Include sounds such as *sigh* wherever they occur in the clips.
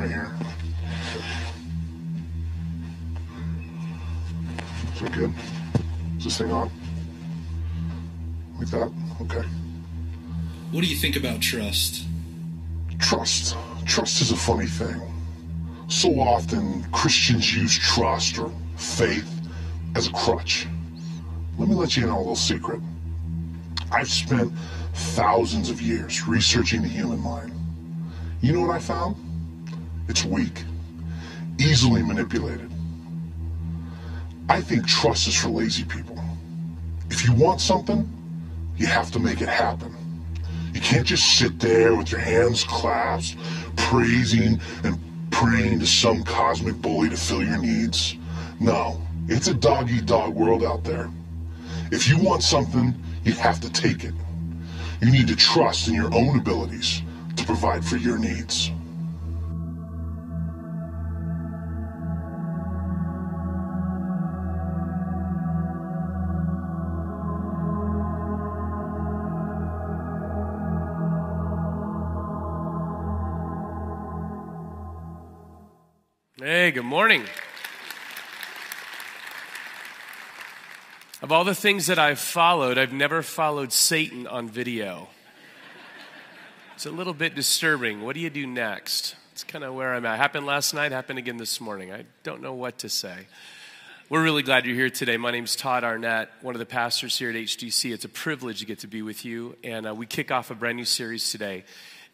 right here. Is that good? Is this thing on? Like that? Okay. What do you think about trust? Trust. Trust is a funny thing. So often, Christians use trust or faith as a crutch. Let me let you in on a little secret. I've spent thousands of years researching the human mind. You know what I found? It's weak, easily manipulated. I think trust is for lazy people. If you want something, you have to make it happen. You can't just sit there with your hands clasped, praising and praying to some cosmic bully to fill your needs. No, it's a dog eat dog world out there. If you want something, you have to take it. You need to trust in your own abilities to provide for your needs. Hey, good morning. Of all the things that I've followed, I've never followed Satan on video. It's a little bit disturbing. What do you do next? It's kind of where I'm at. Happened last night, happened again this morning. I don't know what to say. We're really glad you're here today. My name's Todd Arnett, one of the pastors here at HDC. It's a privilege to get to be with you, and uh, we kick off a brand new series today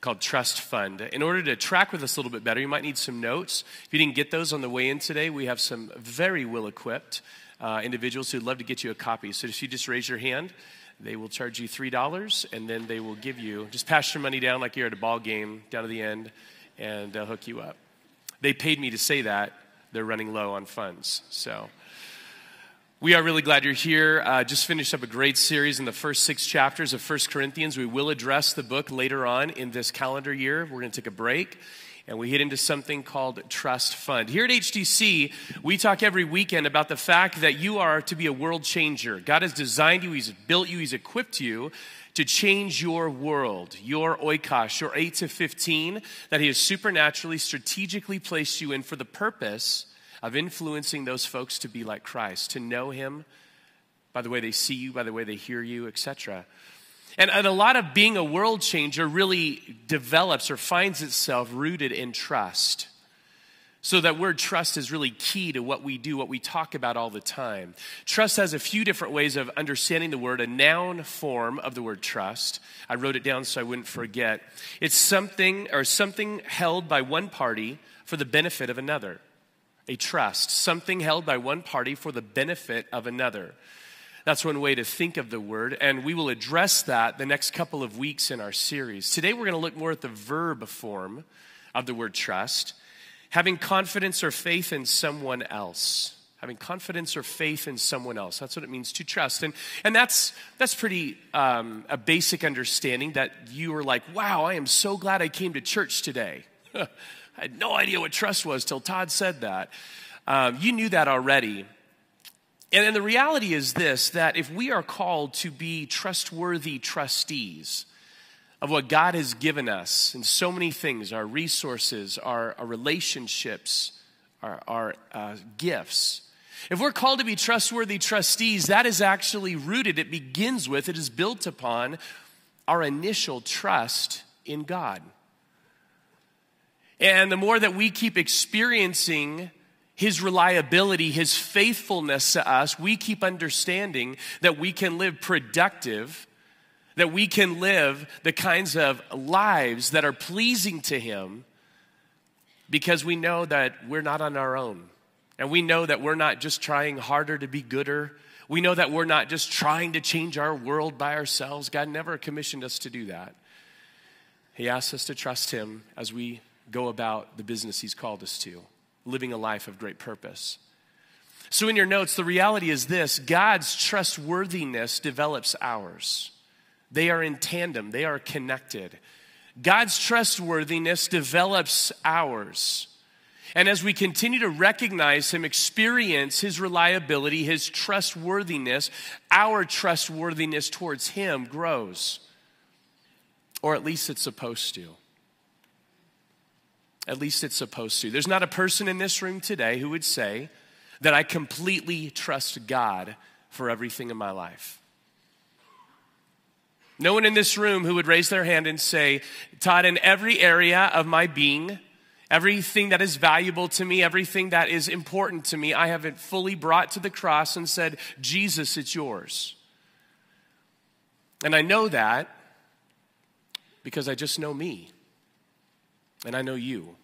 called Trust Fund. In order to track with us a little bit better, you might need some notes. If you didn't get those on the way in today, we have some very well equipped uh, individuals who'd love to get you a copy. So if you just raise your hand, they will charge you $3 and then they will give you, just pass your money down like you're at a ball game down to the end and they'll hook you up. They paid me to say that. They're running low on funds. So we are really glad you're here. Uh, just finished up a great series in the first six chapters of First Corinthians. We will address the book later on in this calendar year. We're going to take a break and we hit into something called Trust Fund. Here at HDC, we talk every weekend about the fact that you are to be a world changer. God has designed you, He's built you, He's equipped you to change your world, your oikos, your 8 to 15, that He has supernaturally, strategically placed you in for the purpose of influencing those folks to be like Christ, to know Him by the way they see you, by the way they hear you, etc. And, and a lot of being a world changer really develops or finds itself rooted in trust. So, that word trust is really key to what we do, what we talk about all the time. Trust has a few different ways of understanding the word, a noun form of the word trust. I wrote it down so I wouldn't forget. It's something or something held by one party for the benefit of another. A trust, something held by one party for the benefit of another. That's one way to think of the word, and we will address that the next couple of weeks in our series. Today, we're going to look more at the verb form of the word trust having confidence or faith in someone else. Having confidence or faith in someone else. That's what it means to trust. And, and that's, that's pretty um, a basic understanding that you are like, wow, I am so glad I came to church today. *laughs* I had no idea what trust was till Todd said that. Um, you knew that already. And, and the reality is this that if we are called to be trustworthy trustees of what God has given us in so many things our resources, our, our relationships, our, our uh, gifts if we're called to be trustworthy trustees, that is actually rooted, it begins with, it is built upon our initial trust in God. And the more that we keep experiencing his reliability, his faithfulness to us, we keep understanding that we can live productive, that we can live the kinds of lives that are pleasing to him because we know that we're not on our own. And we know that we're not just trying harder to be gooder. We know that we're not just trying to change our world by ourselves. God never commissioned us to do that. He asks us to trust Him as we go about the business He's called us to living a life of great purpose. So, in your notes, the reality is this God's trustworthiness develops ours. They are in tandem, they are connected. God's trustworthiness develops ours. And as we continue to recognize Him, experience His reliability, His trustworthiness, our trustworthiness towards Him grows. Or at least it's supposed to. At least it's supposed to. There's not a person in this room today who would say that I completely trust God for everything in my life. No one in this room who would raise their hand and say, Todd, in every area of my being, everything that is valuable to me, everything that is important to me, I have it fully brought to the cross and said, Jesus, it's yours. And I know that because I just know me and I know you.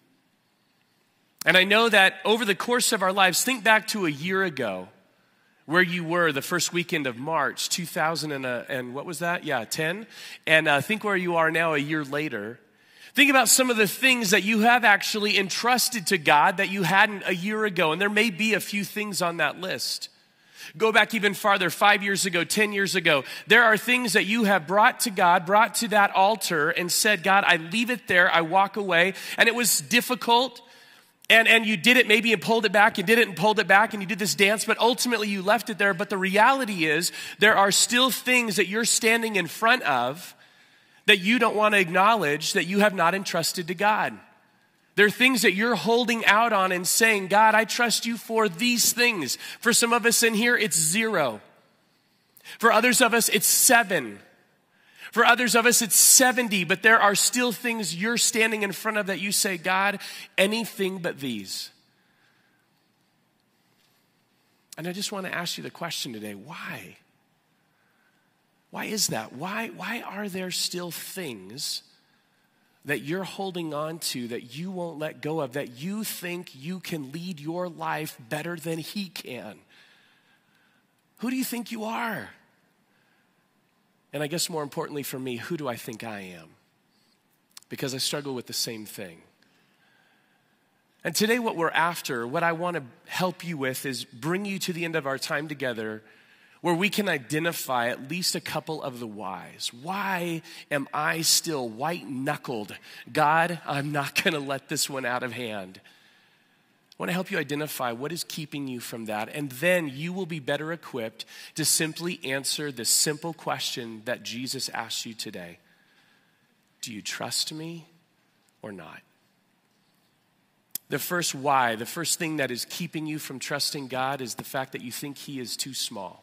And I know that over the course of our lives, think back to a year ago where you were the first weekend of March 2000 and, uh, and what was that? Yeah, 10. And uh, think where you are now a year later. Think about some of the things that you have actually entrusted to God that you hadn't a year ago. And there may be a few things on that list. Go back even farther, five years ago, 10 years ago. There are things that you have brought to God, brought to that altar, and said, God, I leave it there, I walk away. And it was difficult. And, and you did it maybe and pulled it back, you did it and pulled it back, and you did this dance, but ultimately you left it there. But the reality is, there are still things that you're standing in front of that you don't want to acknowledge that you have not entrusted to God. There are things that you're holding out on and saying, God, I trust you for these things. For some of us in here, it's zero. For others of us, it's seven. For others of us, it's 70, but there are still things you're standing in front of that you say, God, anything but these. And I just want to ask you the question today why? Why is that? Why, why are there still things that you're holding on to that you won't let go of, that you think you can lead your life better than He can? Who do you think you are? And I guess more importantly for me, who do I think I am? Because I struggle with the same thing. And today, what we're after, what I want to help you with, is bring you to the end of our time together where we can identify at least a couple of the whys. Why am I still white knuckled? God, I'm not *laughs* going to let this one out of hand. I want to help you identify what is keeping you from that, and then you will be better equipped to simply answer the simple question that Jesus asked you today Do you trust me or not? The first why, the first thing that is keeping you from trusting God is the fact that you think He is too small.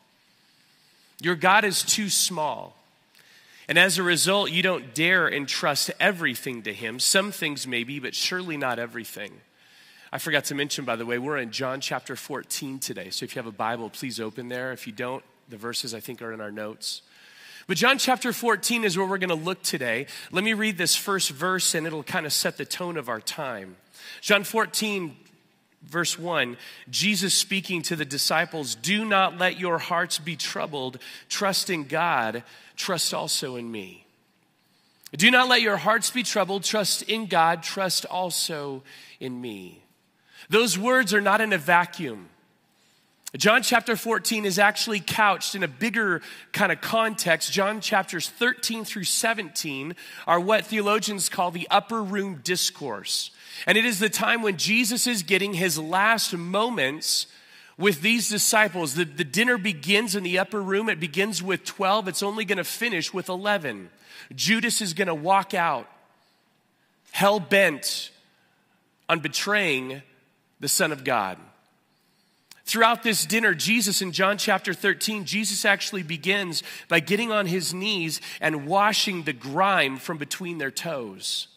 Your God is too small. And as a result, you don't dare entrust everything to Him. Some things maybe, but surely not everything. I forgot to mention, by the way, we're in John chapter 14 today. So if you have a Bible, please open there. If you don't, the verses I think are in our notes. But John chapter 14 is where we're going to look today. Let me read this first verse and it'll kind of set the tone of our time. John 14, verse 1, Jesus speaking to the disciples, Do not let your hearts be troubled. Trust in God, trust also in me. Do not let your hearts be troubled. Trust in God, trust also in me. Those words are not in a vacuum. John chapter 14 is actually couched in a bigger kind of context. John chapters 13 through 17 are what theologians call the upper room discourse. And it is the time when Jesus is getting his last moments with these disciples. The, the dinner begins in the upper room. It begins with 12. It's only going to finish with 11. Judas is going to walk out, hell bent on betraying the Son of God. Throughout this dinner, Jesus in John chapter 13, Jesus actually begins by getting on his knees and washing the grime from between their toes.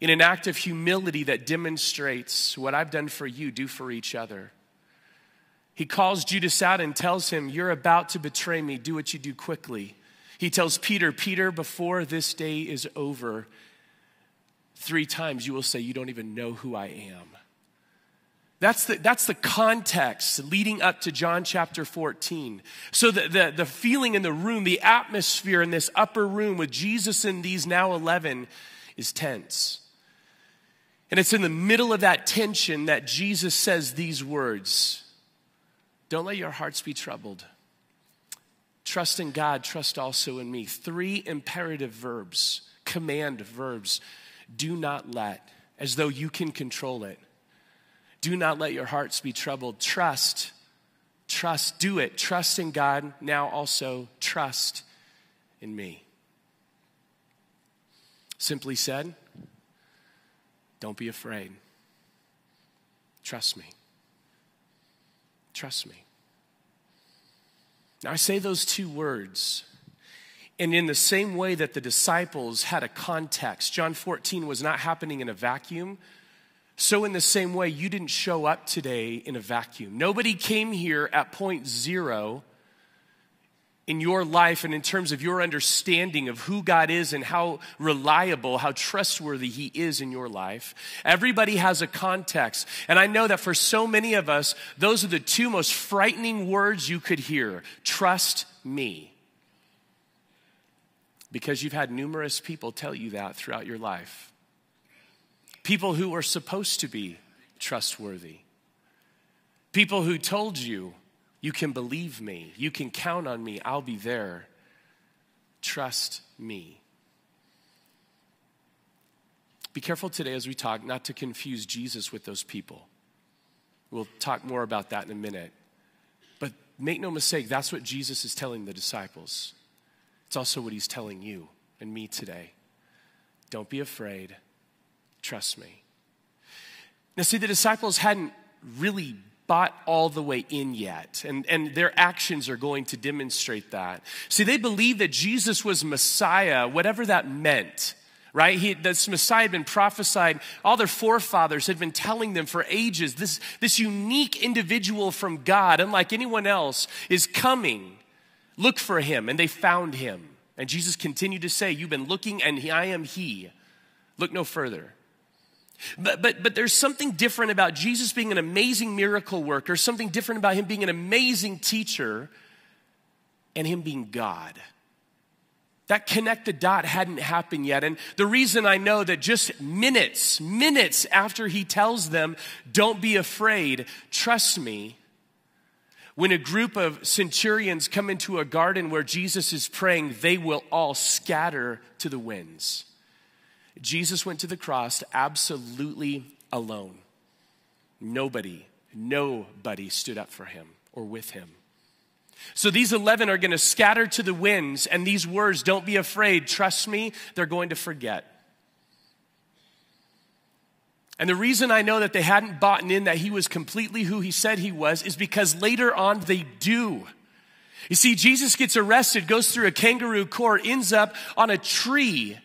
In an act of humility that demonstrates what I've done for you, do for each other. He calls Judas out and tells him, You're about to betray me, do what you do quickly. He tells Peter, Peter, before this day is over, three times you will say, You don't even know who I am. That's the, that's the context leading up to John chapter 14. So the, the, the feeling in the room, the atmosphere in this upper room with Jesus and these now 11 is tense. And it's in the middle of that tension that Jesus says these words Don't let your hearts be troubled. Trust in God, trust also in me. Three imperative verbs, command verbs. Do not let, as though you can control it. Do not let your hearts be troubled. Trust. Trust. Do it. Trust in God. Now also trust in me. Simply said, Don't be afraid. Trust me. Trust me. Now, I say those two words, and in the same way that the disciples had a context, John 14 was not happening in a vacuum. So, in the same way, you didn't show up today in a vacuum. Nobody came here at point zero in your life and in terms of your understanding of who God is and how reliable, how trustworthy He is in your life. Everybody has a context. And I know that for so many of us, those are the two most frightening words you could hear trust me. Because you've had numerous people tell you that throughout your life. People who are supposed to be trustworthy. People who told you you can believe me. You can count on me. I'll be there. Trust me. Be careful today as we talk not to confuse Jesus with those people. We'll talk more about that in a minute. But make no mistake, that's what Jesus is telling the disciples. It's also what he's telling you and me today. Don't be afraid. Trust me. Now, see, the disciples hadn't really bought all the way in yet, and, and their actions are going to demonstrate that. See, they believed that Jesus was Messiah, whatever that meant right? He, this Messiah had been prophesied. All their forefathers had been telling them for ages this, this unique individual from God, unlike anyone else, is coming. Look for him. And they found him. And Jesus continued to say, You've been looking, and I am he. Look no further. But, but, but there's something different about Jesus being an amazing miracle worker, something different about him being an amazing teacher, and him being God. That connect the dot hadn't happened yet. And the reason I know that just minutes, minutes after he tells them, don't be afraid, trust me, when a group of centurions come into a garden where Jesus is praying, they will all scatter to the winds. Jesus went to the cross absolutely alone. Nobody, nobody stood up for him or with him. So these 11 are going to scatter to the winds, and these words, don't be afraid, trust me, they're going to forget. And the reason I know that they hadn't bought in that he was completely who he said he was is because later on they do. You see, Jesus gets arrested, goes through a kangaroo court, ends up on a tree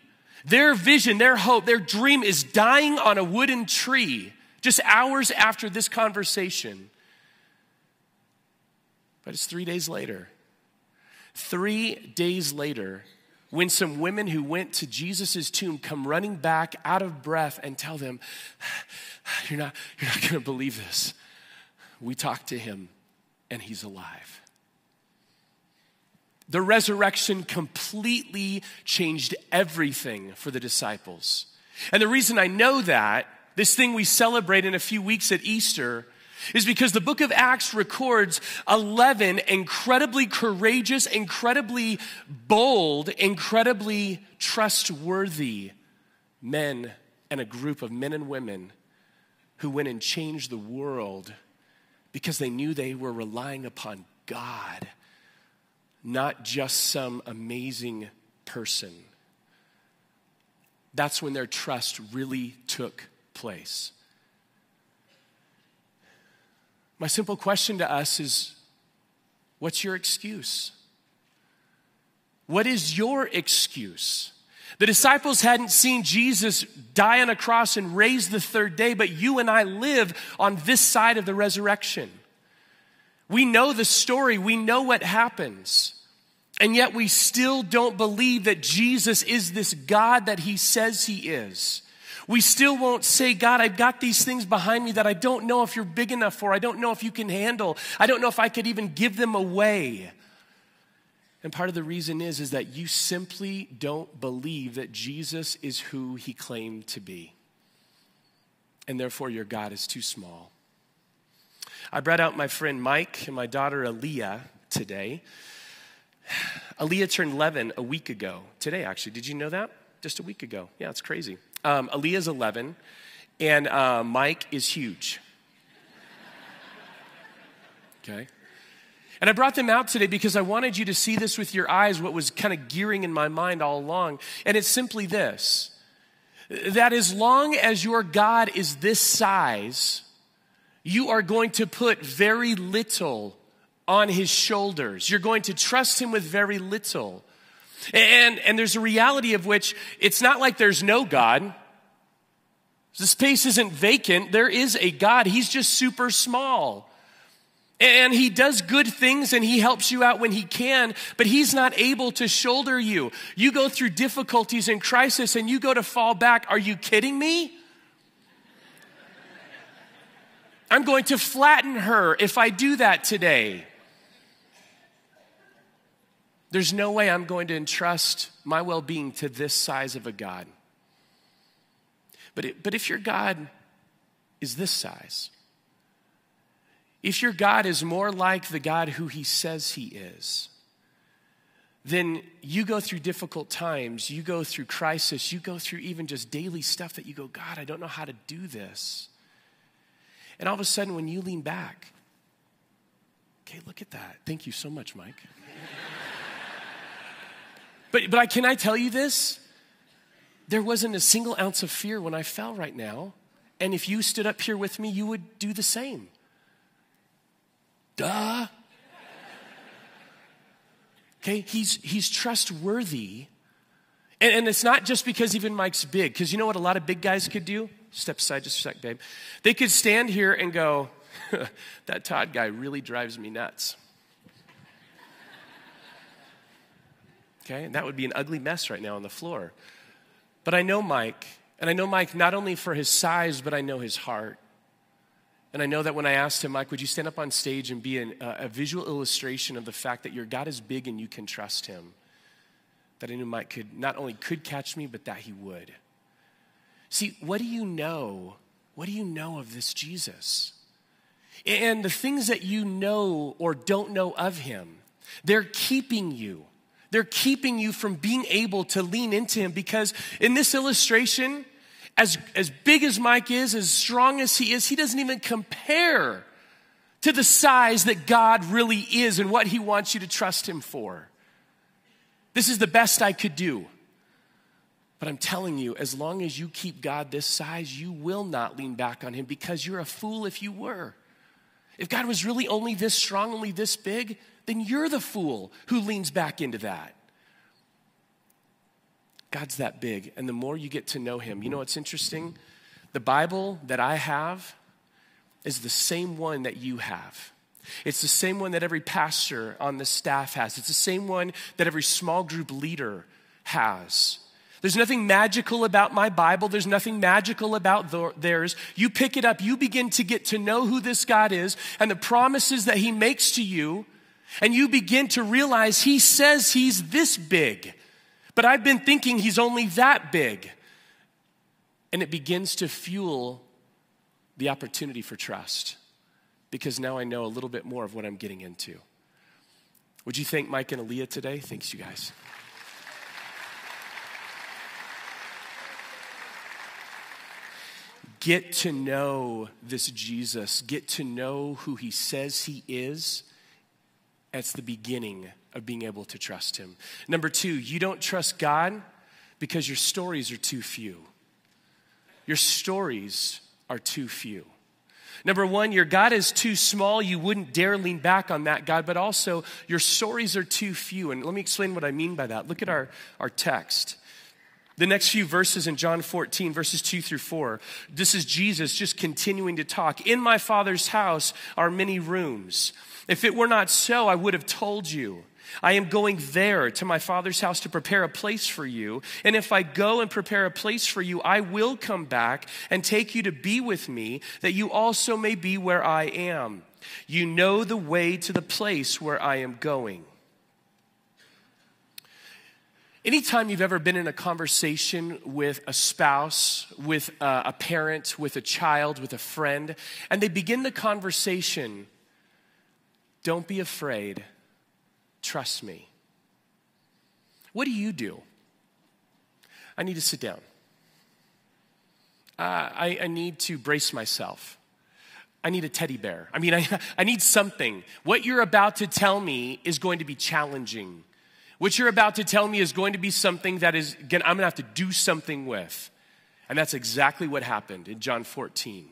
their vision, their hope, their dream is dying on a wooden tree just hours after this conversation. But it's three days later. Three days later, when some women who went to Jesus' tomb come running back out of breath and tell them, You're not, you're not going to believe this. We talked to him and he's alive. The resurrection completely changed everything for the disciples. And the reason I know that, this thing we celebrate in a few weeks at Easter, is because the book of Acts records 11 incredibly courageous, incredibly bold, incredibly trustworthy men and a group of men and women who went and changed the world because they knew they were relying upon God not just some amazing person. That's when their trust really took place. My simple question to us is what's your excuse? What is your excuse? The disciples hadn't seen Jesus die on a cross and raise the third day, but you and I live on this side of the resurrection. We know the story, we know what happens. And yet we still don't believe that Jesus is this God that he says he is. We still won't say, God, I've got these things behind me that I don't know if you're big enough for. I don't know if you can handle. I don't know if I could even give them away. And part of the reason is, is that you simply don't believe that Jesus is who he claimed to be. And therefore, your God is too small. I brought out my friend Mike and my daughter Aaliyah today. Aaliyah turned 11 a week ago. Today, actually. Did you know that? Just a week ago. Yeah, it's crazy. Um, Aaliyah's 11, and uh, Mike is huge. Okay? And I brought them out today because I wanted you to see this with your eyes, what was kind of gearing in my mind all along. And it's simply this that as long as your God is this size, you are going to put very little on his shoulders. You're going to trust him with very little. And, and there's a reality of which it's not like there's no God. The space isn't vacant. There is a God. He's just super small. And he does good things and he helps you out when he can, but he's not able to shoulder you. You go through difficulties and crisis and you go to fall back. Are you kidding me? I'm going to flatten her if I do that today. There's no way I'm going to entrust my well being to this size of a God. But, it, but if your God is this size, if your God is more like the God who he says he is, then you go through difficult times, you go through crisis, you go through even just daily stuff that you go, God, I don't know how to do this. And all of a sudden, when you lean back, okay, look at that. Thank you so much, Mike. But, but I, can I tell you this? There wasn't a single ounce of fear when I fell right now. And if you stood up here with me, you would do the same. Duh. Okay, he's, he's trustworthy. And, and it's not just because even Mike's big, because you know what a lot of big guys could do? Step aside just a sec, babe. They could stand here and go, *laughs* that Todd guy really drives me nuts. Okay, and that would be an ugly mess right now on the floor. But I know Mike, and I know Mike not only for his size, but I know his heart. And I know that when I asked him, Mike, would you stand up on stage and be an, uh, a visual illustration of the fact that your God is big and you can trust him? That I knew Mike could not only could catch me, but that he would. See, what do you know? What do you know of this Jesus? And the things that you know or don't know of him, they're keeping you. They're keeping you from being able to lean into him because in this illustration, as, as big as Mike is, as strong as he is, he doesn't even compare to the size that God really is and what he wants you to trust him for. This is the best I could do. But I'm telling you, as long as you keep God this size, you will not lean back on him because you're a fool if you were. If God was really only this strong, only this big, then you're the fool who leans back into that. God's that big. And the more you get to know him, you know what's interesting? The Bible that I have is the same one that you have. It's the same one that every pastor on the staff has. It's the same one that every small group leader has. There's nothing magical about my Bible. There's nothing magical about theirs. You pick it up, you begin to get to know who this God is and the promises that He makes to you, and you begin to realize He says He's this big, but I've been thinking He's only that big. And it begins to fuel the opportunity for trust because now I know a little bit more of what I'm getting into. Would you thank Mike and Aaliyah today? Thanks, you guys. Get to know this Jesus, get to know who he says he is. That's the beginning of being able to trust him. Number two, you don't trust God because your stories are too few. Your stories are too few. Number one, your God is too small. You wouldn't dare lean back on that God, but also your stories are too few. And let me explain what I mean by that. Look at our, our text. The next few verses in John 14, verses 2 through 4, this is Jesus just continuing to talk. In my Father's house are many rooms. If it were not so, I would have told you. I am going there to my Father's house to prepare a place for you. And if I go and prepare a place for you, I will come back and take you to be with me, that you also may be where I am. You know the way to the place where I am going. Anytime you've ever been in a conversation with a spouse, with a, parent, with a child, with a friend, and they begin the conversation, don't be afraid, trust me. What do you do? I need to sit down. Uh, I, I need to brace myself. I need a teddy bear. I mean, *laughs* I, I need something. What you're about to tell me is going to be challenging. What you're about to tell me is going to be something that is, again, I'm going to have to do something with. And that's exactly what happened in John 14.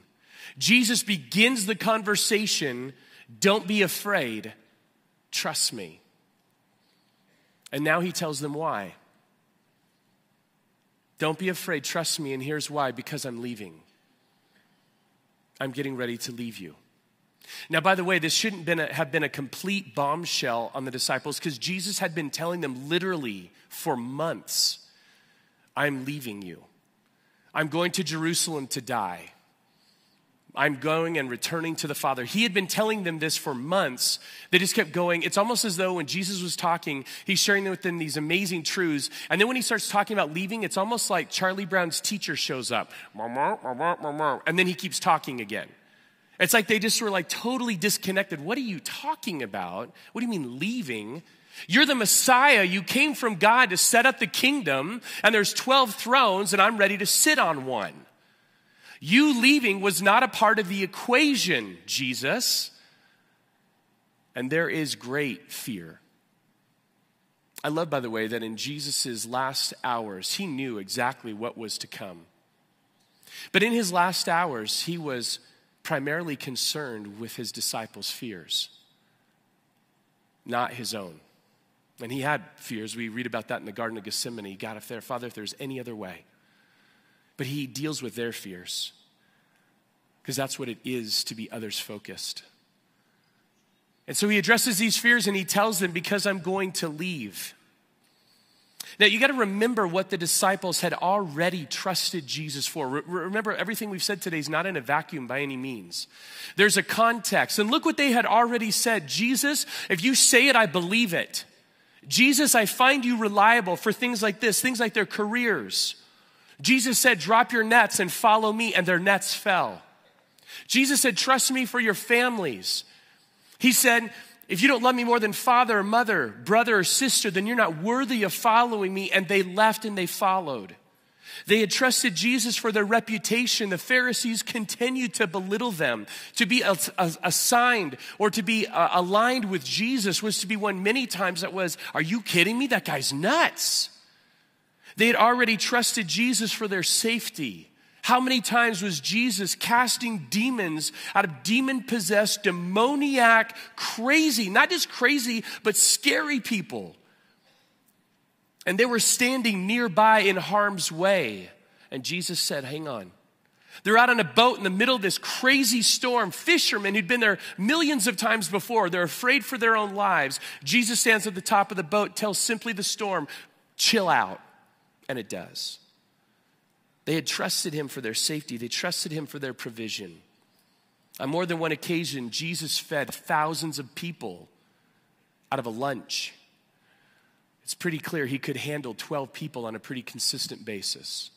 Jesus begins the conversation don't be afraid, trust me. And now he tells them why. Don't be afraid, trust me, and here's why because I'm leaving. I'm getting ready to leave you. Now, by the way, this shouldn't been a, have been a complete bombshell on the disciples because Jesus had been telling them literally for months I'm leaving you. I'm going to Jerusalem to die. I'm going and returning to the Father. He had been telling them this for months. They just kept going. It's almost as though when Jesus was talking, he's sharing with them these amazing truths. And then when he starts talking about leaving, it's almost like Charlie Brown's teacher shows up. And then he keeps talking again. It's like they just were like totally disconnected. What are you talking about? What do you mean leaving? You're the Messiah. You came from God to set up the kingdom, and there's 12 thrones, and I'm ready to sit on one. You leaving was not a part of the equation, Jesus. And there is great fear. I love, by the way, that in Jesus' last hours, he knew exactly what was to come. But in his last hours, he was primarily concerned with his disciples' fears, not his own. And he had fears. We read about that in the Garden of Gethsemane. God, if there, Father, if there's any other way. But he deals with their fears because that's what it is to be others focused. And so he addresses these fears and he tells them, Because I'm going to leave. Now, you got to remember what the disciples had already trusted Jesus for. Re- remember, everything we've said today is not in a vacuum by any means. There's a context. And look what they had already said Jesus, if you say it, I believe it. Jesus, I find you reliable for things like this, things like their careers. Jesus said, Drop your nets and follow me, and their nets fell. Jesus said, Trust me for your families. He said, if you don't love me more than father or mother, brother or sister, then you're not worthy of following me. And they left and they followed. They had trusted Jesus for their reputation. The Pharisees continued to belittle them. To be assigned or to be uh, aligned with Jesus was to be one many times that was, Are you kidding me? That guy's nuts. They had already trusted Jesus for their safety. How many times was Jesus casting demons out of demon possessed, demoniac, crazy, not just crazy, but scary people? And they were standing nearby in harm's way. And Jesus said, Hang on. They're out on a boat in the middle of this crazy storm. Fishermen who'd been there millions of times before, they're afraid for their own lives. Jesus stands at the top of the boat, tells simply the storm, Chill out. And it does. They had trusted him for their safety, they trusted him for their provision. On more than one occasion, Jesus fed thousands of people out of a lunch. It's pretty clear he could handle 12 people on a pretty consistent basis.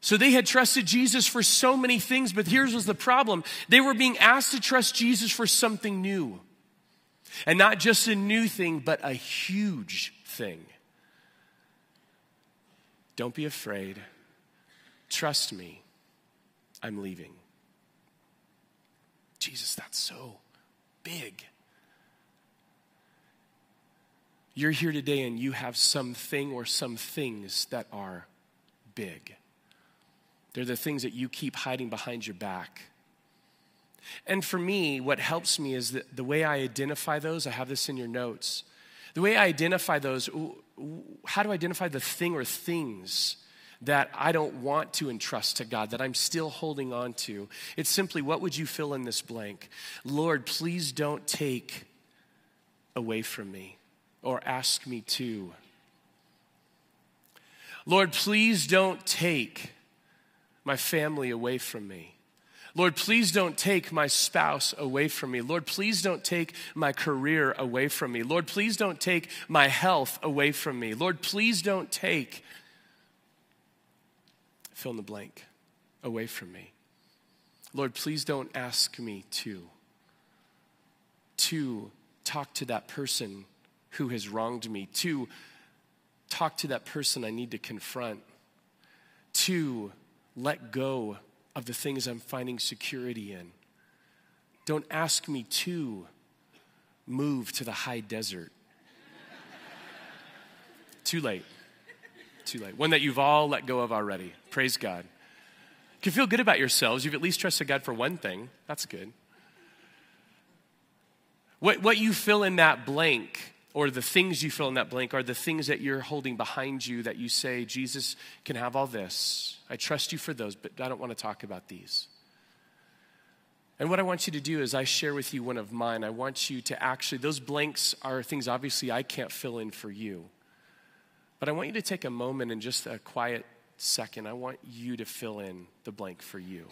So they had trusted Jesus for so many things, but here's was the problem. They were being asked to trust Jesus for something new. And not just a new thing, but a huge thing. Don't be afraid. Trust me, I'm leaving. Jesus, that's so big. You're here today and you have something or some things that are big. They're the things that you keep hiding behind your back. And for me, what helps me is that the way I identify those, I have this in your notes. The way I identify those, how do I identify the thing or things that I don't want to entrust to God, that I'm still holding on to. It's simply, what would you fill in this blank? Lord, please don't take away from me or ask me to. Lord, please don't take my family away from me. Lord, please don't take my spouse away from me. Lord, please don't take my career away from me. Lord, please don't take my health away from me. Lord, please don't take fill in the blank, away from me. Lord, please don't ask me to. To talk to that person who has wronged me. To talk to that person I need to confront. To let go of the things I'm finding security in. Don't ask me to move to the high desert. Too late. too late. One that you've all let go of already. Praise God. You can feel good about yourselves. You've at least trusted God for one thing. That's good. What, what you fill in that blank, or the things you fill in that blank, are the things that you're holding behind you that you say, Jesus can have all this. I trust you for those, but I don't want to talk about these. And what I want you to do is, I share with you one of mine. I want you to actually, those blanks are things obviously I can't fill in for you. But I want you to take a moment and just a quiet second. I want you to fill in the blank for you.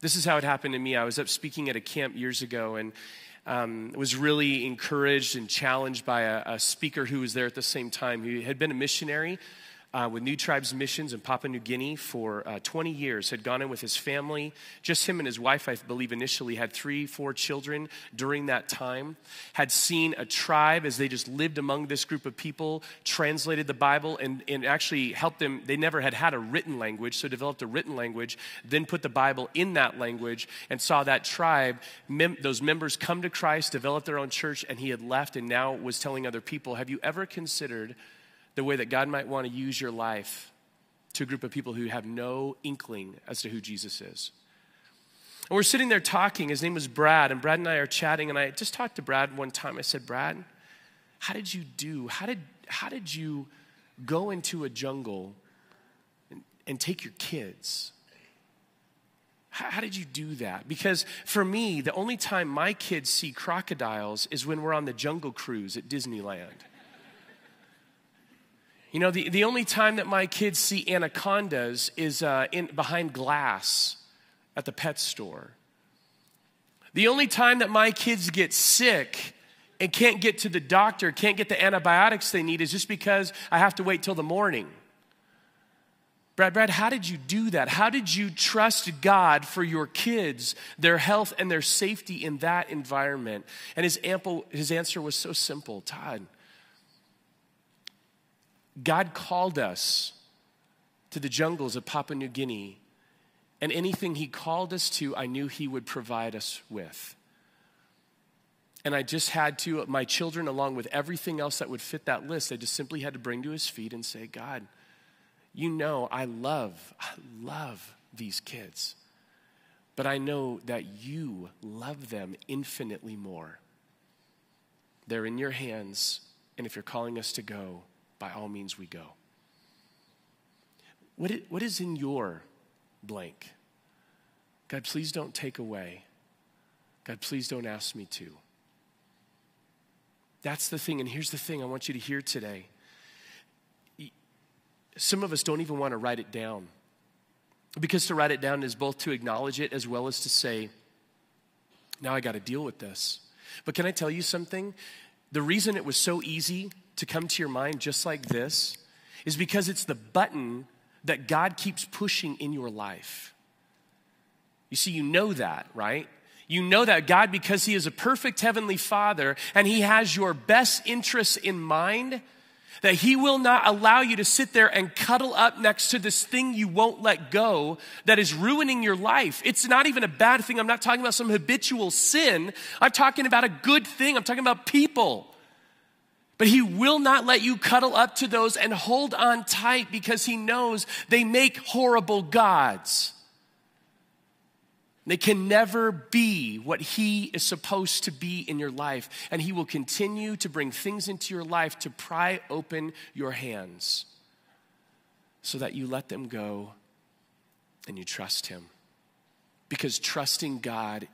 This is how it happened to me. I was up speaking at a camp years ago and um, was really encouraged and challenged by a, a speaker who was there at the same time. who had been a missionary uh, with New Tribes Missions in Papua New Guinea for uh, 20 years, had gone in with his family. Just him and his wife, I believe, initially had three, four children during that time. Had seen a tribe as they just lived among this group of people, translated the Bible, and, and actually helped them. They never had had a written language, so developed a written language, then put the Bible in that language, and saw that tribe, mem- those members come to Christ, develop their own church, and he had left and now was telling other people, Have you ever considered? The way that God might want to use your life to a group of people who have no inkling as to who Jesus is. And we're sitting there talking. His name was Brad, and Brad and I are chatting. And I just talked to Brad one time. I said, Brad, how did you do? How did, how did you go into a jungle and, and take your kids? How, how did you do that? Because for me, the only time my kids see crocodiles is when we're on the jungle cruise at Disneyland. You know, the, the only time that my kids see anacondas is uh, in, behind glass at the pet store. The only time that my kids get sick and can't get to the doctor, can't get the antibiotics they need, is just because I have to wait till the morning. Brad, Brad, how did you do that? How did you trust God for your kids, their health and their safety in that environment? And his, ample, his answer was so simple Todd, God called us to the jungles of Papua New Guinea, and anything He called us to, I knew He would provide us with. And I just had to, my children, along with everything else that would fit that list, I just simply had to bring to His feet and say, God, you know I love, I love these kids. But I know that you love them infinitely more. They're in your hands, and if you're calling us to go, by all means we go. What what is in your blank? God, please don't take away. God, please don't ask me to. That's the thing. And here's the thing I want you to hear today. Some of us don't even want to write it down. Because to write it down is both to acknowledge it as well as to say, now I got to deal with this. But can I tell you something? The reason it was so easy to come to your mind just like this is because it's the button that God keeps pushing in your life. You see, you know that, right? You know that God, because He is a perfect Heavenly Father and He has your best interests in mind, that He will not allow you to sit there and cuddle up next to this thing you won't let go that is ruining your life. It's not even a bad thing. I'm not talking about some habitual sin. I'm talking about a good thing. I'm talking about people. But he will not let you cuddle up to those and hold on tight because he knows they make horrible gods. They can never be what he is supposed to be in your life. And he will continue to bring things into your life to pry open your hands so that you let them go and you trust him. Because trusting God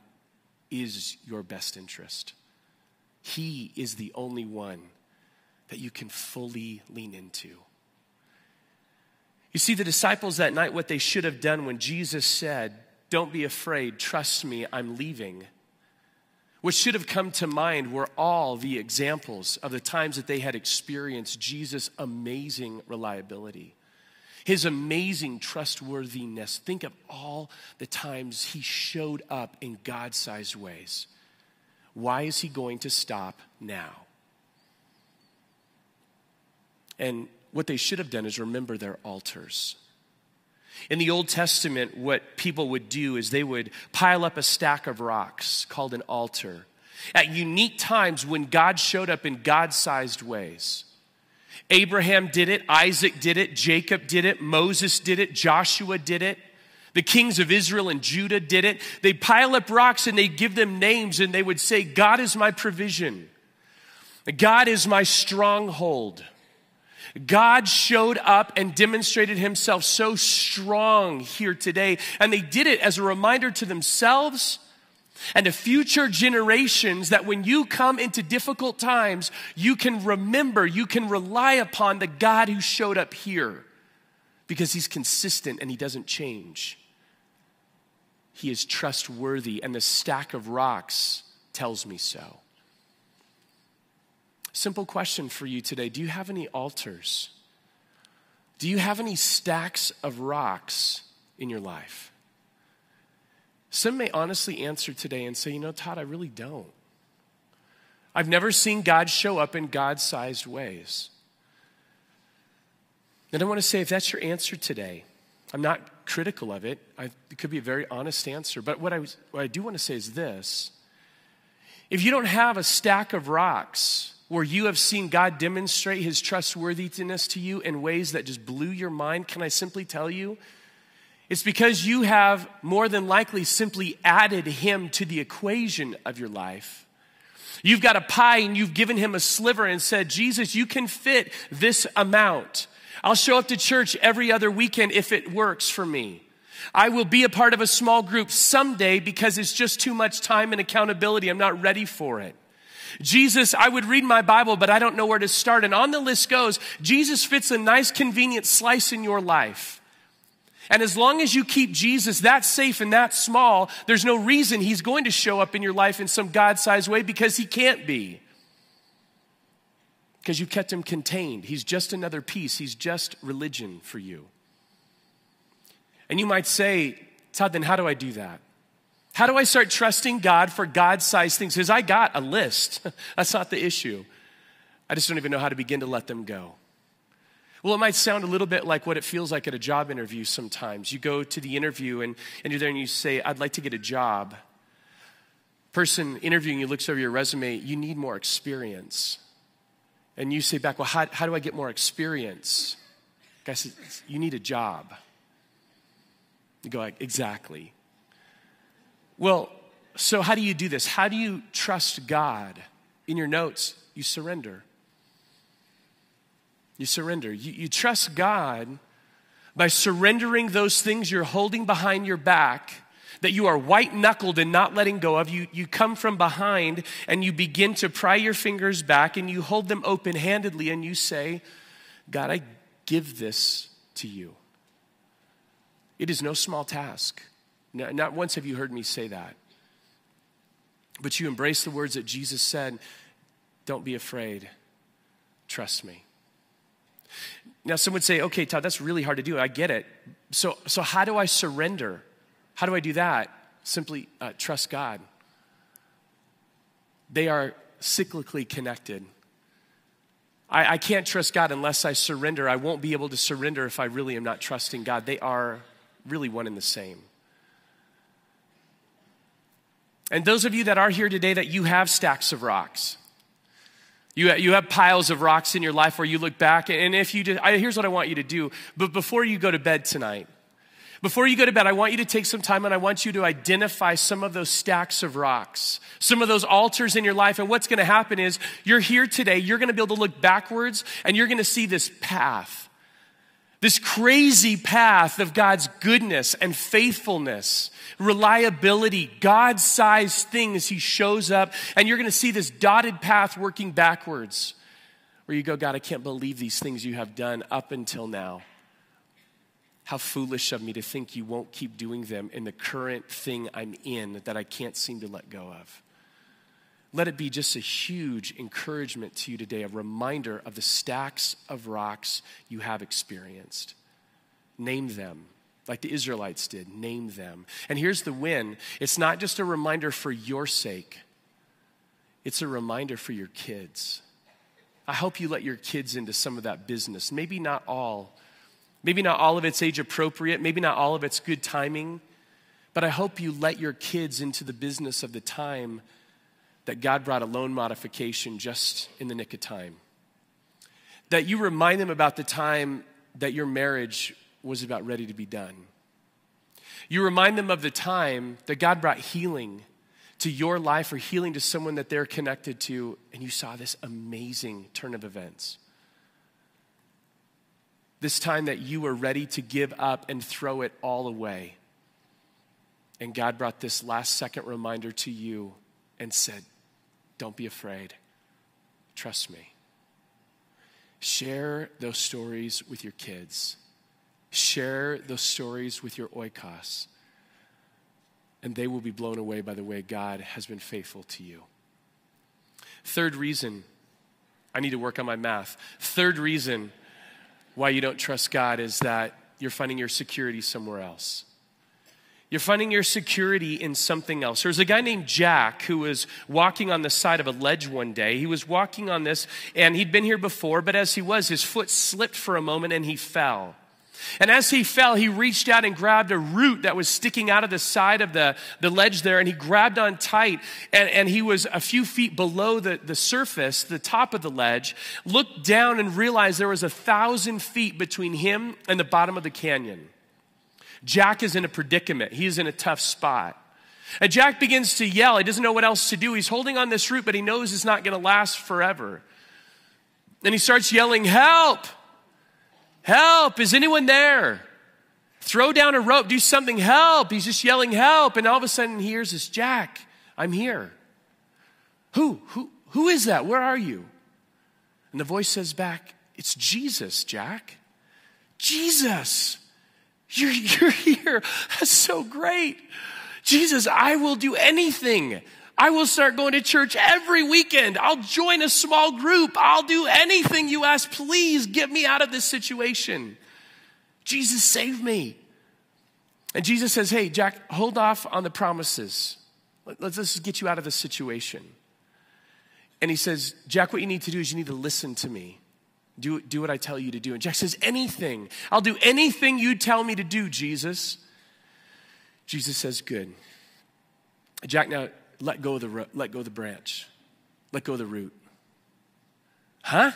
is your best interest. He is the only one that you can fully lean into. You see, the disciples that night, what they should have done when Jesus said, Don't be afraid, trust me, I'm leaving. What should have come to mind were all the examples of the times that they had experienced Jesus' amazing reliability, his amazing trustworthiness. Think of all the times he showed up in God sized ways. Why is he going to stop now? And what they should have done is remember their altars. In the Old Testament, what people would do is they would pile up a stack of rocks called an altar at unique times when God showed up in God sized ways. Abraham did it, Isaac did it, Jacob did it, Moses did it, Joshua did it. The kings of Israel and Judah did it. They pile up rocks and they give them names and they would say, God is my provision. God is my stronghold. God showed up and demonstrated himself so strong here today. And they did it as a reminder to themselves and to future generations that when you come into difficult times, you can remember, you can rely upon the God who showed up here because he's consistent and he doesn't change. He is trustworthy, and the stack of rocks tells me so. Simple question for you today Do you have any altars? Do you have any stacks of rocks in your life? Some may honestly answer today and say, You know, Todd, I really don't. I've never seen God show up in God sized ways. And I want to say, if that's your answer today, I'm not critical of it. I, it could be a very honest answer. But what I, what I do want to say is this if you don't have a stack of rocks where you have seen God demonstrate his trustworthiness to you in ways that just blew your mind, can I simply tell you? It's because you have more than likely simply added him to the equation of your life. You've got a pie and you've given him a sliver and said, Jesus, you can fit this amount. I'll show up to church every other weekend if it works for me. I will be a part of a small group someday because it's just too much time and accountability. I'm not ready for it. Jesus, I would read my Bible, but I don't know where to start. And on the list goes, Jesus fits a nice, convenient slice in your life. And as long as you keep Jesus that safe and that small, there's no reason he's going to show up in your life in some God sized way because he can't be. Because you've kept him contained. He's just another piece, he's just religion for you. And you might say, Todd, then how do I do that? How do I start trusting God for God sized things? Because I got a list. *laughs* That's not the issue. I just don't even know how to begin to let them go. Well, it might sound a little bit like what it feels like at a job interview sometimes. You go to the interview and, and you're there and you say, I'd like to get a job. Person interviewing you looks over your resume, you need more experience. And you say back, Well, how, how do I get more experience? Guy says, You need a job. You go like, Exactly. Well, so how do you do this? How do you trust God? In your notes, you surrender. You surrender. You, you trust God by surrendering those things you're holding behind your back that you are white knuckled and not letting go of. You, you come from behind and you begin to pry your fingers back and you hold them open handedly and you say, God, I give this to you. It is no small task. Not once have you heard me say that. But you embrace the words that Jesus said don't be afraid, trust me. Now, some would say, okay, Todd, that's really hard to do. I get it. So, so how do I surrender? How do I do that? Simply uh, trust God. They are cyclically connected. I, I can't trust God unless I surrender. I won't be able to surrender if I really am not trusting God. They are really one and the same. And those of you that are here today that you have stacks of rocks, you, you have piles of rocks in your life where you look back, and if you did, I, here's what I want you to do. But before you go to bed tonight, before you go to bed, I want you to take some time and I want you to identify some of those stacks of rocks, some of those altars in your life. And what's going to happen is you're here today, you're going to be able to look backwards and you're going to see this path this crazy path of God's goodness and faithfulness, reliability, God sized things He shows up, and you're going to see this dotted path working backwards where you go, God, I can't believe these things you have done up until now. How foolish of me to think you won't keep doing them in the current thing I'm in that I can't seem to let go of. Let it be just a huge encouragement to you today, a reminder of the stacks of rocks you have experienced. Name them, like the Israelites did. Name them. And here's the win it's not just a reminder for your sake, it's a reminder for your kids. I hope you let your kids into some of that business. Maybe not all. Maybe not all of it's age appropriate. Maybe not all of it's good timing. But I hope you let your kids into the business of the time that God brought a loan modification just in the nick of time. that you remind them about the time that your marriage was about ready to be done. You remind them of the time that God brought healing to your life or healing to someone that they're connected to, and you saw this amazing turn of events. This time that you were ready to give up and throw it all away. And God brought this last second reminder to you and said, Don't be afraid. Trust me. Share those stories with your kids. Share those stories with your oikos. And they will be blown away by the way God has been faithful to you. Third reason, I need to work on my math. Third reason why you don't trust God is that you're finding your security somewhere else. You're finding your security in something else. There's a guy named Jack who was walking on the side of a ledge one day. He was walking on this, and he'd been here before, but as he was, his foot slipped for a moment and he fell. And as he fell, he reached out and grabbed a root that was sticking out of the side of the, the ledge there, and he grabbed on tight. And, and he was a few feet below the, the surface, the top of the ledge, looked down and realized there was a thousand feet between him and the bottom of the canyon. Jack is in a predicament, he's in a tough spot. And Jack begins to yell. He doesn't know what else to do. He's holding on this root, but he knows it's not going to last forever. And he starts yelling, Help! Help! Is anyone there? Throw down a rope, do something, help. He's just yelling, help. And all of a sudden he hears this, Jack, I'm here. Who? Who, who is that? Where are you? And the voice says back, It's Jesus, Jack. Jesus, you're, you're here. That's so great. Jesus, I will do anything. I will start going to church every weekend. I'll join a small group. I'll do anything you ask. Please get me out of this situation. Jesus, save me. And Jesus says, Hey, Jack, hold off on the promises. Let's, let's get you out of this situation. And he says, Jack, what you need to do is you need to listen to me. Do, do what I tell you to do. And Jack says, Anything. I'll do anything you tell me to do, Jesus. Jesus says, Good. Jack, now let go of the, let go of the branch, let go of the root. Huh?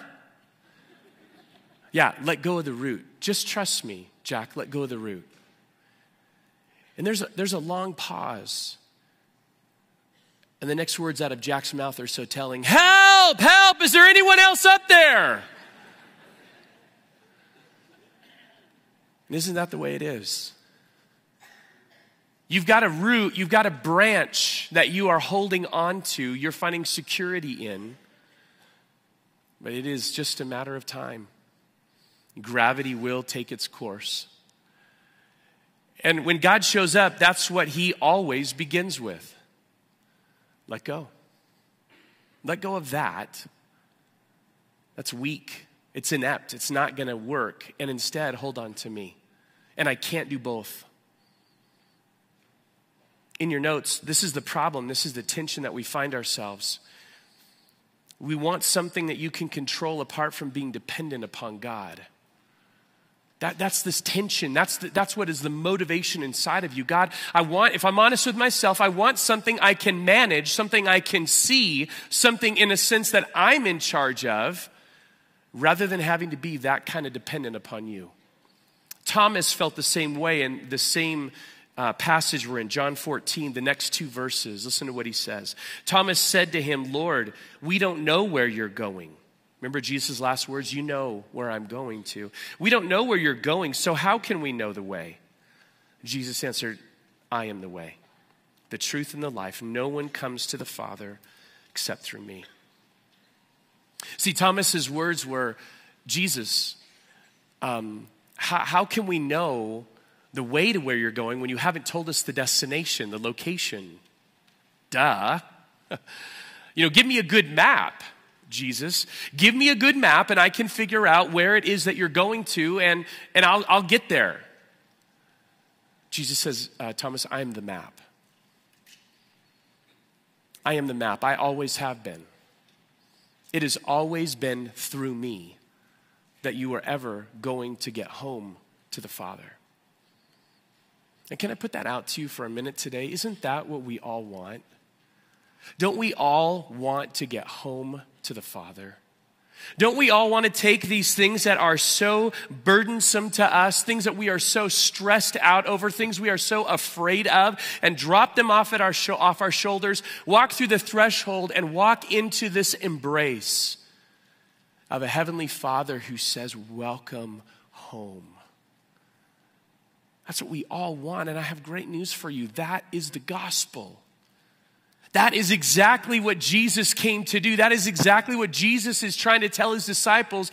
Yeah, let go of the root. Just trust me, Jack, let go of the root. And there's a, there's a long pause. And the next words out of Jack's mouth are so telling Help! Help! Is there anyone else up there? And isn't that the way it is? You've got a root, you've got a branch that you are holding on to, you're finding security in. But it is just a matter of time. Gravity will take its course. And when God shows up, that's what He always begins with let go. Let go of that. That's weak. It's inept. It's not going to work. And instead, hold on to me. And I can't do both in your notes, this is the problem. This is the tension that we find ourselves. We want something that you can control apart from being dependent upon God. That, that's this tension. That's, the, that's what is the motivation inside of you. God, I want, if I'm honest with myself, I want something I can manage, something I can see, something in a sense that I'm in charge of, rather than having to be that kind of dependent upon you. Thomas felt the same way and the same uh, passage we're in, John 14, the next two verses. Listen to what he says. Thomas said to him, Lord, we don't know where you're going. Remember Jesus' last words? You know where I'm going to. We don't know where you're going, so how can we know the way? Jesus answered, I am the way, the truth, and the life. No one comes to the Father except through me. See, Thomas's words were, Jesus, um, how, how can we know the way to where you're going when you haven't told us the destination, the location. Duh. *laughs* you know, give me a good map, Jesus. Give me a good map and I can figure out where it is that you're going to and, and I'll, I'll get there. Jesus says, uh, Thomas, I am the map. I am the map. I always have been. It has always been through me that you are ever going to get home to the Father. And can I put that out to you for a minute today? Isn't that what we all want? Don't we all want to get home to the Father? Don't we all want to take these things that are so burdensome to us, things that we are so stressed out over, things we are so afraid of, and drop them off, at our, sh- off our shoulders, walk through the threshold, and walk into this embrace of a heavenly Father who says, Welcome home. That's what we all want, and I have great news for you. That is the gospel. That is exactly what Jesus came to do. That is exactly what Jesus is trying to tell his disciples.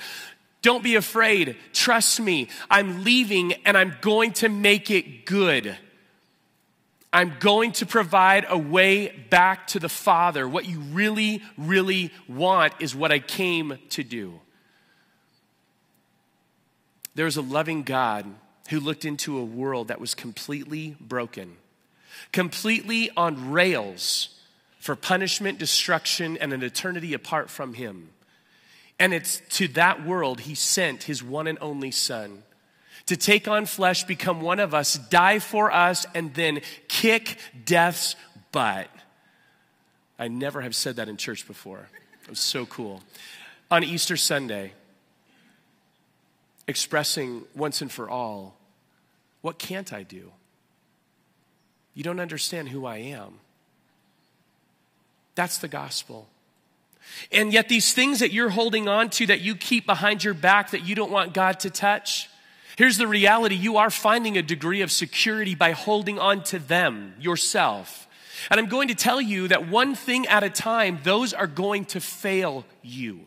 Don't be afraid. Trust me. I'm leaving and I'm going to make it good. I'm going to provide a way back to the Father. What you really, really want is what I came to do. There's a loving God who looked into a world that was completely broken, completely on rails for punishment, destruction, and an eternity apart from Him. And it's to that world He sent His one and only Son to take on flesh, become one of us, die for us, and then kick death's butt. I never have said that in church before. It was so cool. On Easter Sunday, expressing once and for all, what can't I do? You don't understand who I am. That's the gospel. And yet, these things that you're holding on to that you keep behind your back that you don't want God to touch, here's the reality you are finding a degree of security by holding on to them yourself. And I'm going to tell you that one thing at a time, those are going to fail you.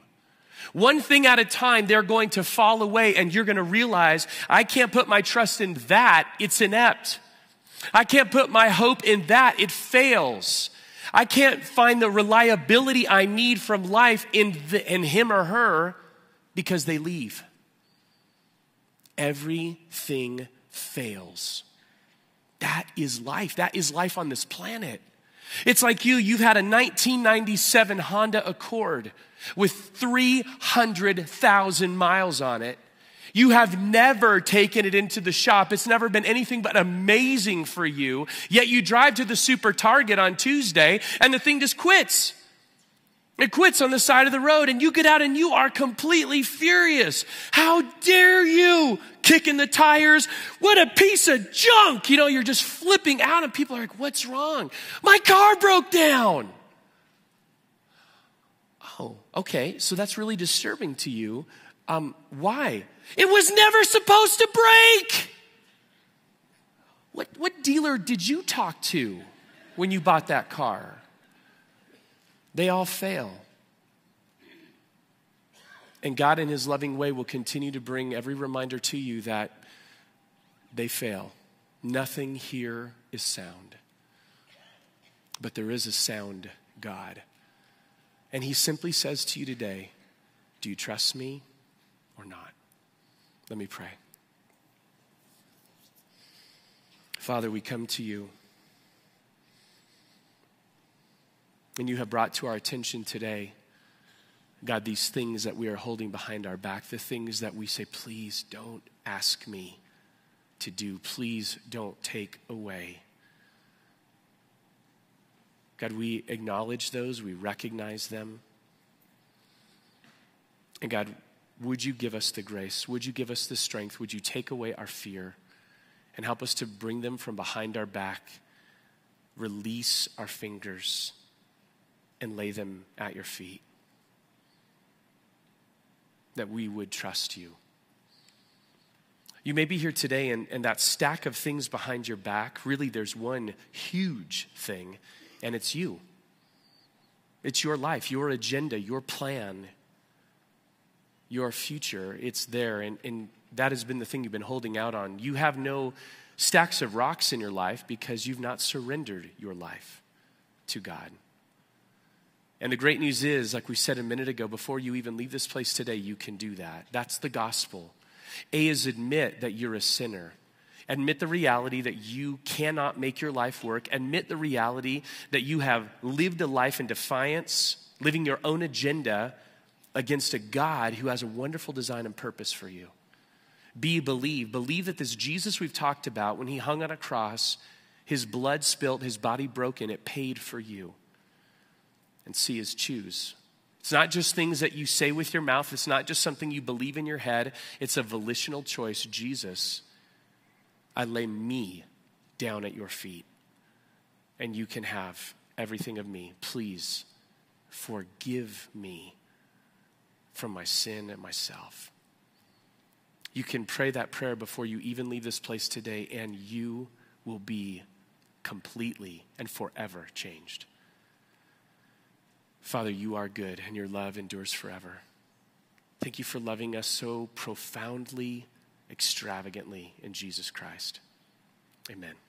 One thing at a time, they're going to fall away, and you're going to realize I can't put my trust in that, it's inept. I can't put my hope in that, it fails. I can't find the reliability I need from life in, the, in him or her because they leave. Everything fails. That is life. That is life on this planet. It's like you, you've had a 1997 Honda Accord with 300,000 miles on it you have never taken it into the shop. It's never been anything but amazing for you. Yet you drive to the super target on Tuesday and the thing just quits. It quits on the side of the road and you get out and you are completely furious. How dare you kicking the tires? What a piece of junk. You know, you're just flipping out and people are like, what's wrong? My car broke down. Oh, okay. So that's really disturbing to you. Um, why? It was never supposed to break. What, what dealer did you talk to when you bought that car? They all fail. And God, in His loving way, will continue to bring every reminder to you that they fail. Nothing here is sound. But there is a sound God. And He simply says to you today Do you trust me or not? Let me pray. Father, we come to you. And you have brought to our attention today, God, these things that we are holding behind our back, the things that we say, please don't ask me to do. Please don't take away. God, we acknowledge those, we recognize them. And God, would you give us the grace? Would you give us the strength? Would you take away our fear and help us to bring them from behind our back, release our fingers, and lay them at your feet? That we would trust you. You may be here today, and, and that stack of things behind your back, really, there's one huge thing, and it's you. It's your life, your agenda, your plan, your future. It's there, and, and that has been the thing you've been holding out on. You have no stacks of rocks in your life because you've not surrendered your life to God. And the great news is, like we said a minute ago, before you even leave this place today, you can do that. That's the gospel. A is admit that you're a sinner. Admit the reality that you cannot make your life work. Admit the reality that you have lived a life in defiance, living your own agenda against a God who has a wonderful design and purpose for you. B, believe. Believe that this Jesus we've talked about, when he hung on a cross, his blood spilt, his body broken, it paid for you. And C is choose. It's not just things that you say with your mouth, it's not just something you believe in your head. It's a volitional choice. Jesus, I lay me down at your feet, and you can have everything of me. Please forgive me from my sin and myself. You can pray that prayer before you even leave this place today, and you will be completely and forever changed. Father, you are good and your love endures forever. Thank you for loving us so profoundly, extravagantly in Jesus Christ. Amen.